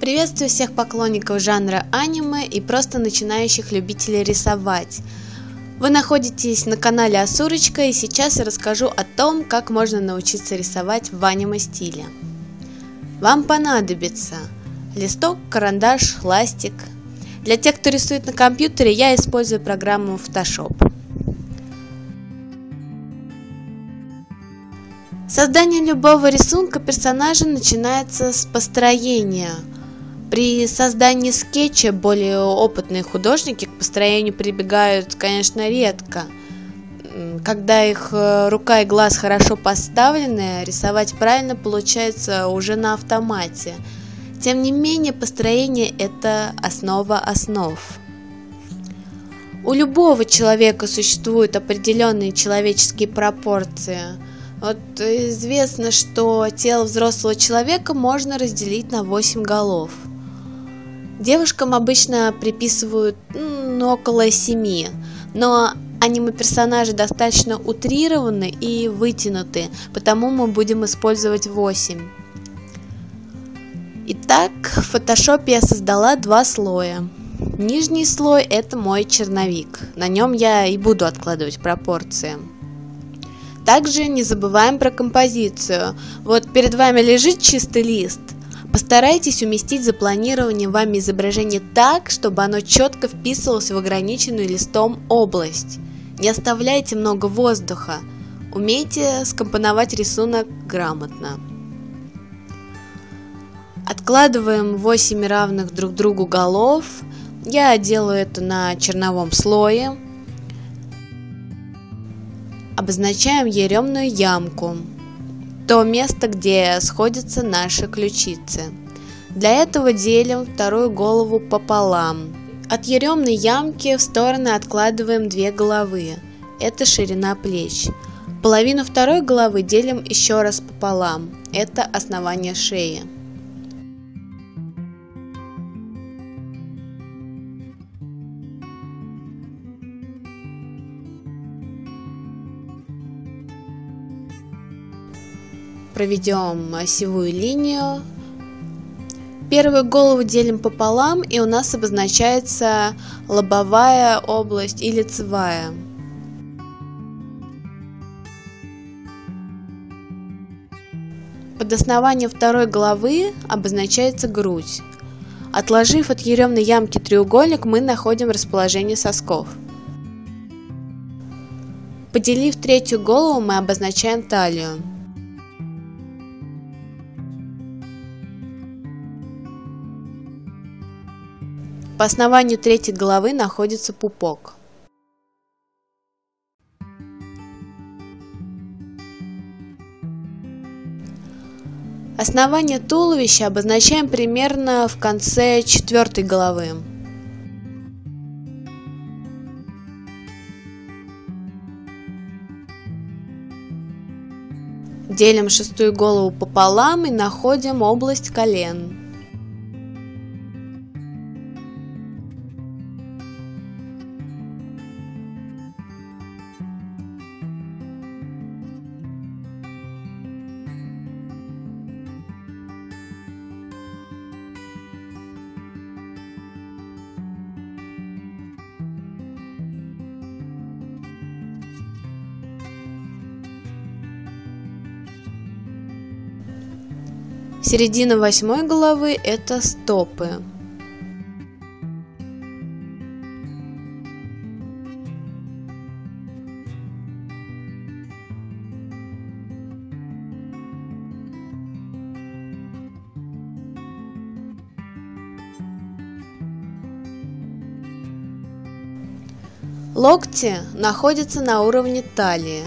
Приветствую всех поклонников жанра аниме и просто начинающих любителей рисовать. Вы находитесь на канале Асурочка и сейчас я расскажу о том, как можно научиться рисовать в аниме стиле. Вам понадобится листок, карандаш, ластик. Для тех, кто рисует на компьютере, я использую программу Photoshop. Создание любого рисунка персонажа начинается с построения – при создании скетча более опытные художники к построению прибегают, конечно, редко. Когда их э, рука и глаз хорошо поставлены, рисовать правильно получается уже на автомате. Тем не менее, построение – это основа основ. У любого человека существуют определенные человеческие пропорции. Вот известно, что тело взрослого человека можно разделить на 8 голов – Девушкам обычно приписывают ну, около семи, но аниме-персонажи достаточно утрированы и вытянуты, потому мы будем использовать 8. Итак, в фотошопе я создала два слоя. Нижний слой это мой черновик, на нем я и буду откладывать пропорции. Также не забываем про композицию. Вот перед вами лежит чистый лист – Постарайтесь уместить запланированное вами изображение так, чтобы оно четко вписывалось в ограниченную листом область. Не оставляйте много воздуха. Умейте скомпоновать рисунок грамотно. Откладываем 8 равных друг другу голов. Я делаю это на черновом слое. Обозначаем еремную ямку то место, где сходятся наши ключицы. Для этого делим вторую голову пополам. От еремной ямки в стороны откладываем две головы. Это ширина плеч. Половину второй головы делим еще раз пополам. Это основание шеи. Проведем осевую линию. Первую голову делим пополам, и у нас обозначается лобовая область и лицевая. Под основанием второй головы обозначается грудь. Отложив от еремной ямки треугольник, мы находим расположение сосков. Поделив третью голову, мы обозначаем талию. По основанию третьей головы находится пупок. Основание туловища обозначаем примерно в конце четвертой головы. Делим шестую голову пополам и находим область колен. Середина восьмой главы – это стопы. Локти находятся на уровне талии.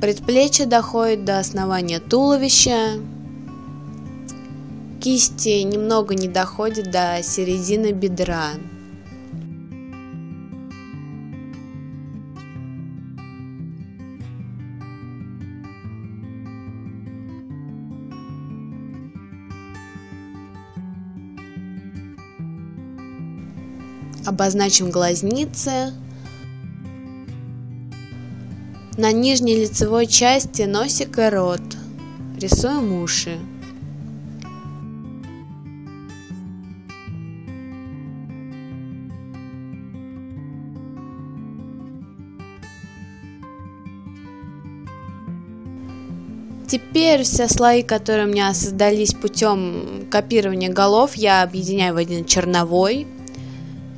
Предплечье доходит до основания туловища. Кисти немного не доходят до середины бедра. Обозначим глазницы. На нижней лицевой части носик и рот. Рисуем уши. Теперь все слои, которые у меня создались путем копирования голов, я объединяю в один черновой,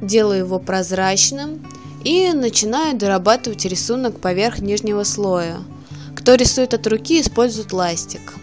делаю его прозрачным и начинаю дорабатывать рисунок поверх нижнего слоя. Кто рисует от руки, использует ластик.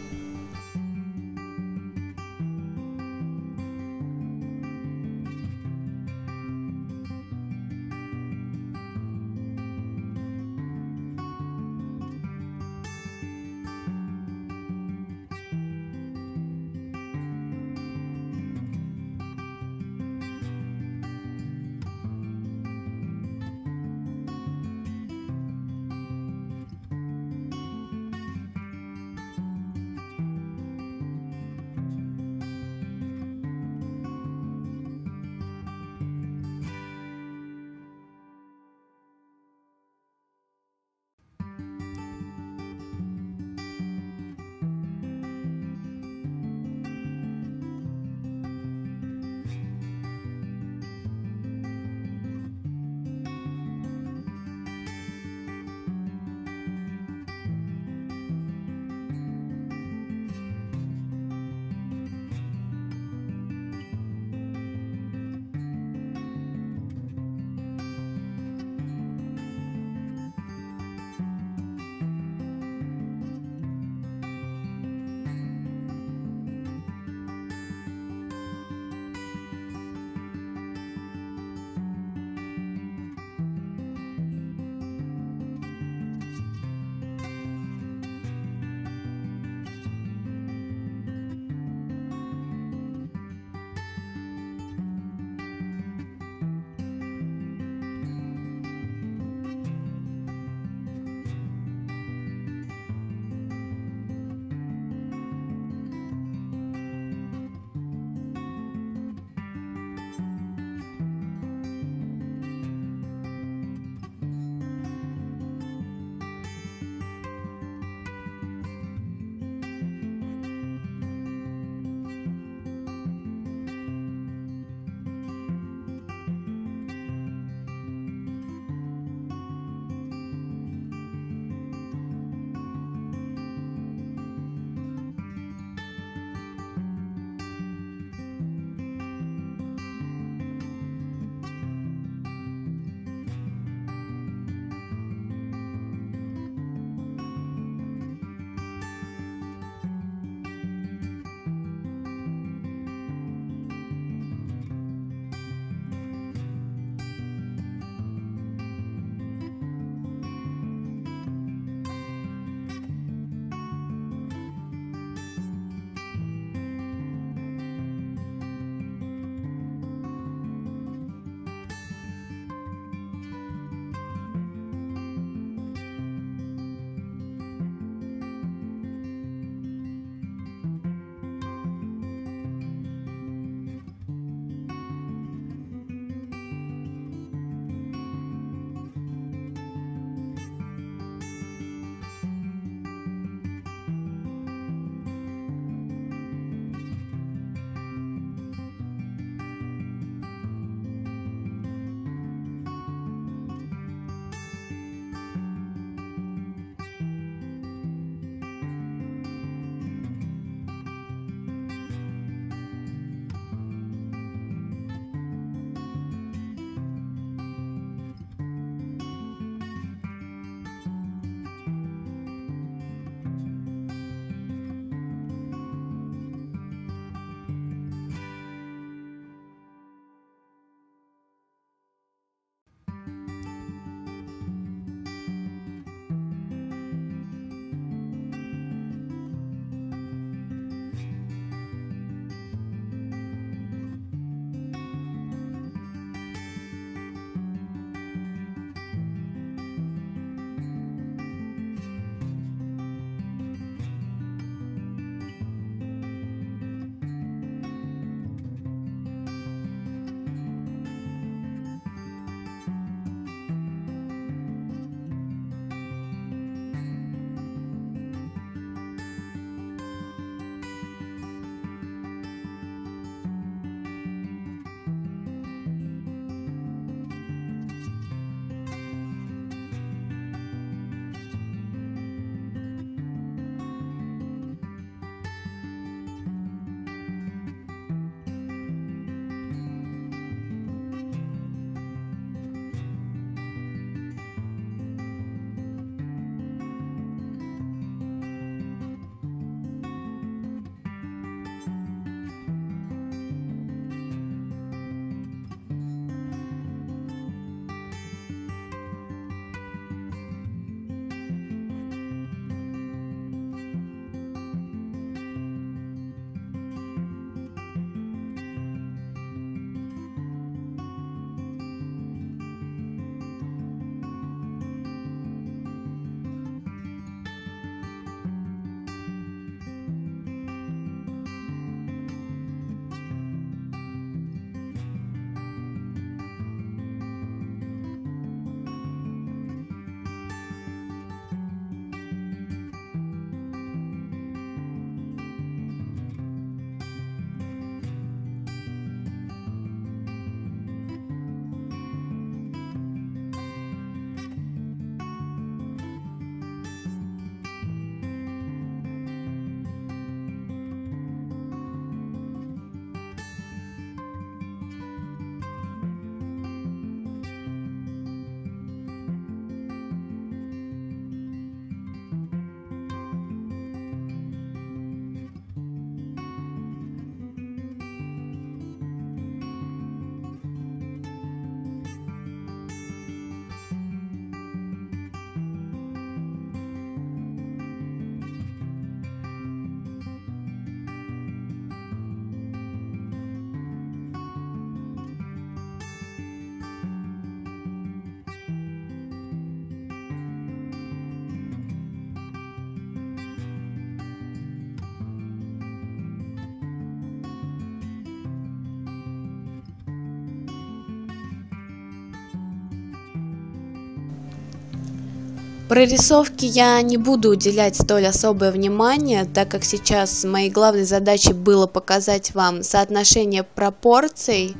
Прорисовке я не буду уделять столь особое внимание, так как сейчас моей главной задачей было показать вам соотношение пропорций.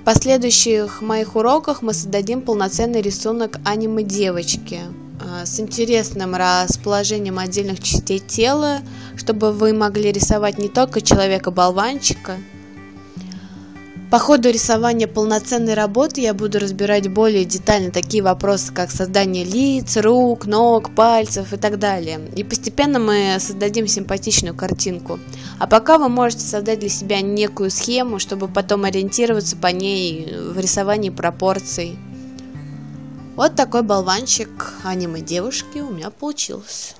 В последующих моих уроках мы создадим полноценный рисунок аниме-девочки а, с интересным расположением отдельных частей тела, чтобы вы могли рисовать не только человека-болванчика, по ходу рисования полноценной работы я буду разбирать более детально такие вопросы, как создание лиц, рук, ног, пальцев и так далее. И постепенно мы создадим симпатичную картинку. А пока вы можете создать для себя некую схему, чтобы потом ориентироваться по ней в рисовании пропорций. Вот такой болванчик аниме девушки у меня получился.